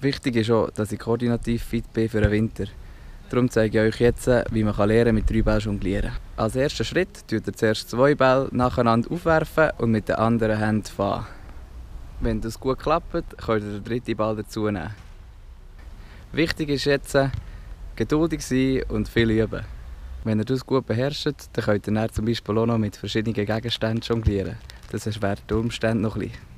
Wichtig ist auch, dass ich koordinativ fit bin für den Winter. Darum zeige ich euch jetzt, wie man lernen kann, mit drei Bällen jonglieren. Als ersten Schritt tut ihr zuerst zwei Bälle nacheinander aufwerfen und mit den anderen Händen fahren. Wenn das gut klappt, könnt ihr den dritten Ball dazu nehmen. Wichtig ist jetzt, geduldig sein und viel üben. Wenn ihr das gut beherrscht, dann könnt ihr dann zum Beispiel auch noch mit verschiedenen Gegenständen jonglieren. Das erschwert die Umstände noch ein bisschen.